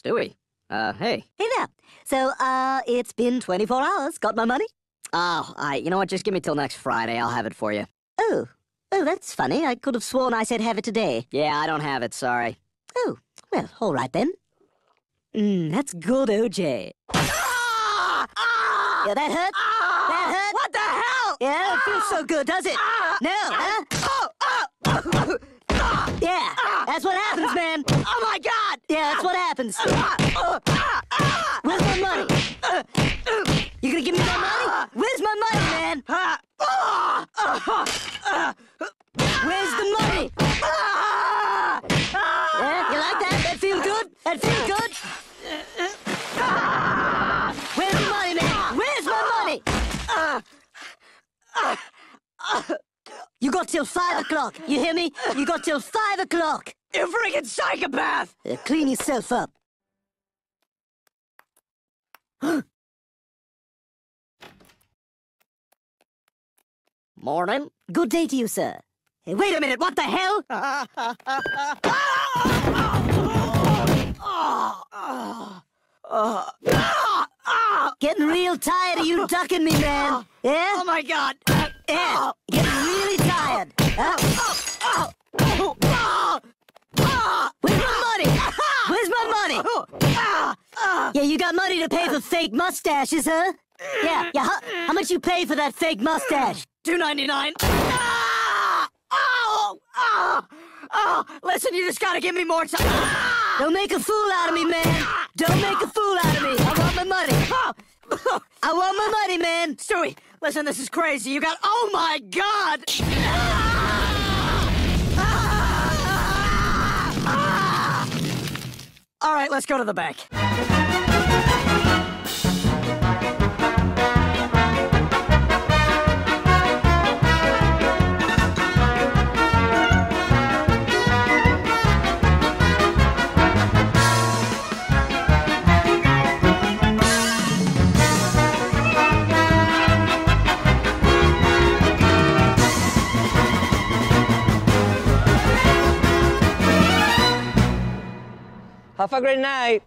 Stewie. Uh, hey. Hey there. So, uh, it's been 24 hours. Got my money? Oh, I. You know what? Just give me till next Friday. I'll have it for you. Oh. Oh, that's funny. I could have sworn I said have it today. Yeah, I don't have it. Sorry. Oh, well, all right then. Mmm, that's good, OJ. Ah! Ah! Yeah, that hurt? Ah! That hurt? What the hell? Yeah, it feels so good, does it? No, huh? Oh, oh, ah! Yeah, that's what happens, man. oh my God! Yeah, that's what happens. Where's my money? You gonna give me my money? Where's my money, man? Where's the money? Ah! Yeah, you like that? That feel good? That feel good? Where's the money, man? Where's my money? You got till five o'clock. You hear me? You got till five o'clock. You freaking psychopath! Uh, clean yourself up. Morning. Good day to you, sir. Hey, wait a minute. What the hell? Getting real tired of you ducking me, man. Yeah? Oh my God! Yeah. Getting really tired. Huh? Where's my money? Where's my Yeah, you got money to pay for fake mustaches, huh? Yeah, yeah. How, how much you pay for that fake mustache? Two ninety nine. Ah! Oh! Oh! Oh! Listen, you just gotta give me more time. Ah! Don't make a fool out of me, man. Don't make a fool out of me. I want my money. Oh! I want my money, man. Stewie, listen, this is crazy. You got. Oh my God! All right, let's go to the bank. Have a great night.